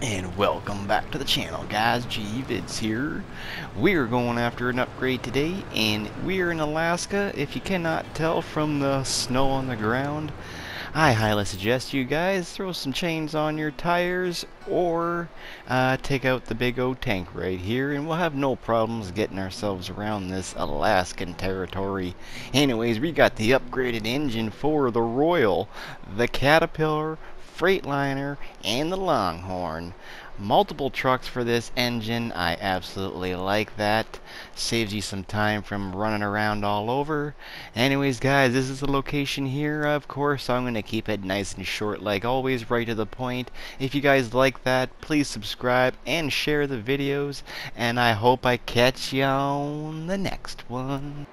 And welcome back to the channel guys, G-Vids here. We are going after an upgrade today and we are in Alaska. If you cannot tell from the snow on the ground, I highly suggest you guys throw some chains on your tires or uh, take out the big old tank right here and we'll have no problems getting ourselves around this Alaskan territory. Anyways, we got the upgraded engine for the Royal, the Caterpillar Freightliner, and the Longhorn. Multiple trucks for this engine. I absolutely like that. Saves you some time from running around all over. Anyways, guys, this is the location here. Of course, I'm going to keep it nice and short like always, right to the point. If you guys like that, please subscribe and share the videos. And I hope I catch you on the next one.